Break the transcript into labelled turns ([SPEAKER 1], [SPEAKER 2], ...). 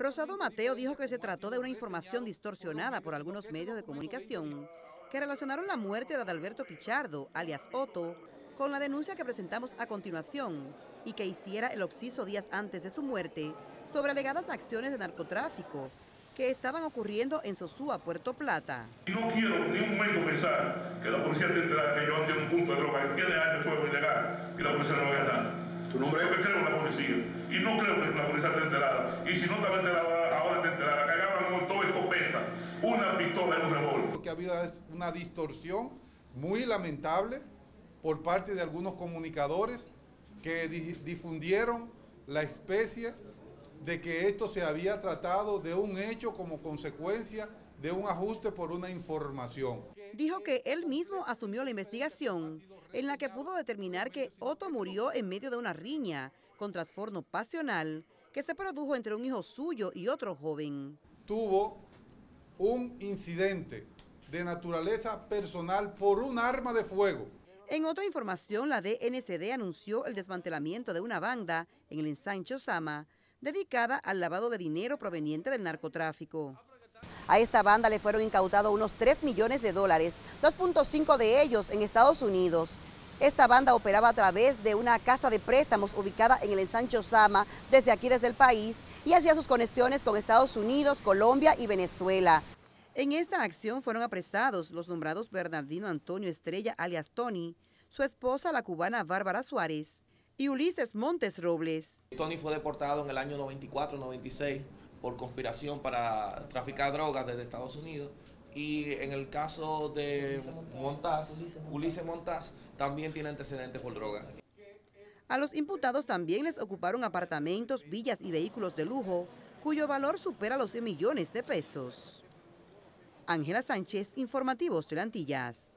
[SPEAKER 1] Rosado Mateo dijo que se trató de una información distorsionada por algunos medios de comunicación que relacionaron la muerte de Adalberto Pichardo, alias Otto, con la denuncia que presentamos a continuación y que hiciera el Oxiso días antes de su muerte sobre alegadas acciones de narcotráfico que estaban ocurriendo en Sosúa, Puerto Plata.
[SPEAKER 2] No quiero ni un momento pensar que la policía tendrá que yo tiene un punto de droga que tiene años fuego ilegal y la policía no haga nada. ¿Tu nombre? Porque creo en la policía y no creo que la policía esté enterada. Y si no estaba enterada, ahora está enterada. Cagaban con dos escopetas, una pistola y un revólver.
[SPEAKER 3] Lo que ha habido es una distorsión muy lamentable por parte de algunos comunicadores que difundieron la especie de que esto se había tratado de un hecho como consecuencia de un ajuste por una información.
[SPEAKER 1] Dijo que él mismo asumió la investigación en la que pudo determinar que Otto murió en medio de una riña con trastorno pasional que se produjo entre un hijo suyo y otro joven.
[SPEAKER 3] Tuvo un incidente de naturaleza personal por un arma de fuego.
[SPEAKER 1] En otra información, la DNCD anunció el desmantelamiento de una banda en el ensancho Sama dedicada al lavado de dinero proveniente del narcotráfico. A esta banda le fueron incautados unos 3 millones de dólares, 2.5 de ellos en Estados Unidos. Esta banda operaba a través de una casa de préstamos ubicada en el ensancho Sama, desde aquí, desde el país, y hacía sus conexiones con Estados Unidos, Colombia y Venezuela. En esta acción fueron apresados los nombrados Bernardino Antonio Estrella, alias Tony, su esposa, la cubana Bárbara Suárez, y Ulises Montes Robles.
[SPEAKER 4] Tony fue deportado en el año 94-96 por conspiración para traficar drogas desde Estados Unidos. Y en el caso de Montaz, Ulises Montaz, también tiene antecedentes por droga.
[SPEAKER 1] A los imputados también les ocuparon apartamentos, villas y vehículos de lujo, cuyo valor supera los 100 millones de pesos. Ángela Sánchez, Informativos de Antillas.